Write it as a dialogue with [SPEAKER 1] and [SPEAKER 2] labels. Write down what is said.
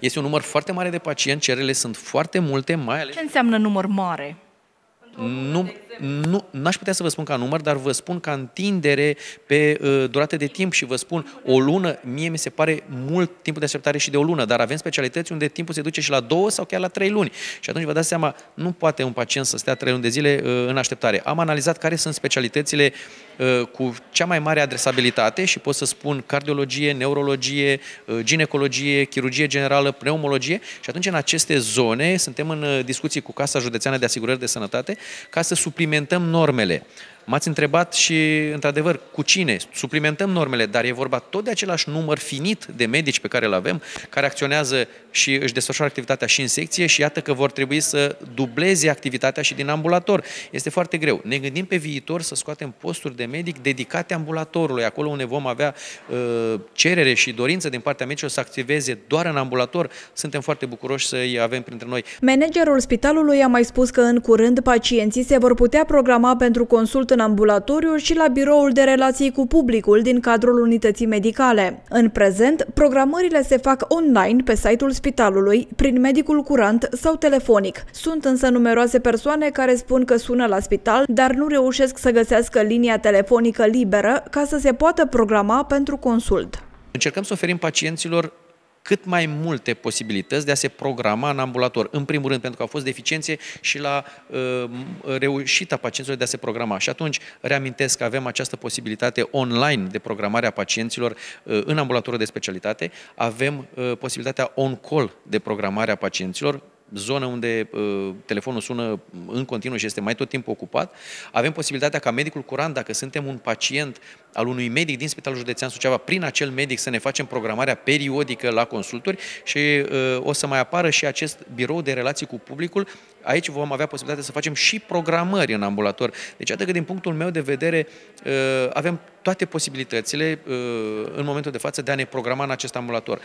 [SPEAKER 1] Este un număr foarte mare de pacienți, cererile sunt foarte multe, mai ales...
[SPEAKER 2] Ce înseamnă număr mare?
[SPEAKER 1] Nu, nu, n-aș putea să vă spun ca număr, dar vă spun ca întindere pe uh, durată de timp și vă spun o lună, mie mi se pare mult timpul de așteptare și de o lună, dar avem specialități unde timpul se duce și la două sau chiar la trei luni. Și atunci vă dați seama, nu poate un pacient să stea trei luni de zile uh, în așteptare. Am analizat care sunt specialitățile uh, cu cea mai mare adresabilitate și pot să spun cardiologie, neurologie, uh, ginecologie, chirurgie generală, pneumologie și atunci în aceste zone suntem în uh, discuții cu Casa Județeană de Asigurări de Sănătate ca să suplimentăm normele. M-ați întrebat și, într-adevăr, cu cine? Suplimentăm normele, dar e vorba tot de același număr finit de medici pe care îl avem, care acționează și își desfășoară activitatea și în secție și iată că vor trebui să dubleze activitatea și din ambulator. Este foarte greu. Ne gândim pe viitor să scoatem posturi de medic dedicate ambulatorului, acolo unde vom avea uh, cerere și dorință din partea medicilor să activeze doar în ambulator. Suntem foarte bucuroși să îi avem printre noi.
[SPEAKER 3] Managerul spitalului a mai spus că în curând pacienții se vor putea programa pentru consult în ambulatoriu și la biroul de relații cu publicul din cadrul unității medicale. În prezent, programările se fac online pe site-ul spitalului, prin medicul curant sau telefonic. Sunt însă numeroase persoane care spun că sună la spital, dar nu reușesc să găsească linia telefonică liberă ca să se poată programa pentru consult.
[SPEAKER 1] Încercăm să oferim pacienților cât mai multe posibilități de a se programa în ambulator. În primul rând, pentru că au fost deficiențe și la uh, reușita pacienților de a se programa. Și atunci reamintesc că avem această posibilitate online de programare a pacienților uh, în ambulatorul de specialitate. Avem uh, posibilitatea on-call de programare a pacienților zonă unde uh, telefonul sună în continuu și este mai tot timpul ocupat, avem posibilitatea ca medicul curant, dacă suntem un pacient al unui medic din Spitalul Județean Suceava, prin acel medic să ne facem programarea periodică la consulturi și uh, o să mai apară și acest birou de relații cu publicul. Aici vom avea posibilitatea să facem și programări în ambulator. Deci, atât că din punctul meu de vedere uh, avem toate posibilitățile uh, în momentul de față de a ne programa în acest ambulator.